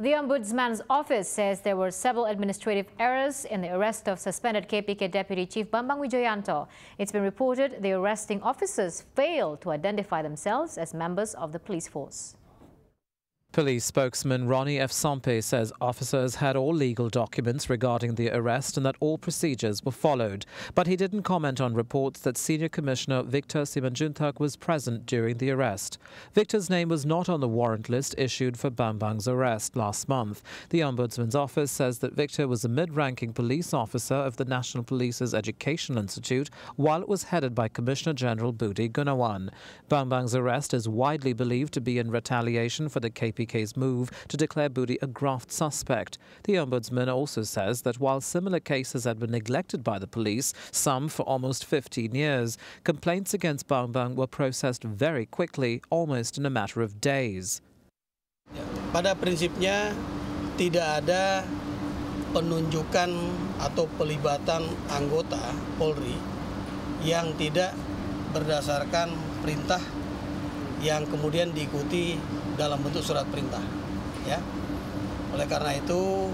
The Ombudsman's office says there were several administrative errors in the arrest of suspended KPK Deputy Chief Bambang Widjojanto. It's been reported the arresting officers failed to identify themselves as members of the police force. Police spokesman Ronny F. Sompie says officers had all legal documents regarding the arrest and that all procedures were followed. But he didn't comment on reports that Senior Commissioner Victor Simanjuntak was present during the arrest. Victor's name was not on the warrant list issued for Bambang's arrest last month. The Ombudsman's office says that Victor was a mid-ranking police officer of the National Police's Education Institute while it was headed by Commissioner General Budi Gunawan. Bambang's arrest is widely believed to be in retaliation for the KP KPK's move to declare Budi a graft suspect. The Ombudsman also says that while similar cases had been neglected by the police, some for almost 15 years, complaints against Bambang were processed very quickly, almost in a matter of days. Pada prinsipnya tidak ada penunjukan atau pelibatan anggota Polri yang tidak berdasarkan perintah yang kemudian diikuti dalam bentuk surat perintah. Ya. Oleh karena itu,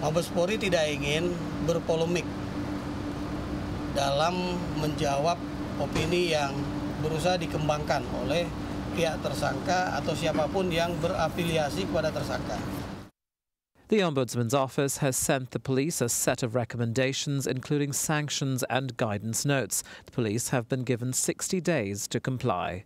Mabes Polri tidak ingin berpolemik dalam menjawab opini yang berusaha dikembangkan oleh pihak tersangka atau siapa pun yang berafiliasi kepada tersangka. The Ombudsman's office has sent the police a set of recommendations, including sanctions and guidance notes. The police have been given 60 days to comply.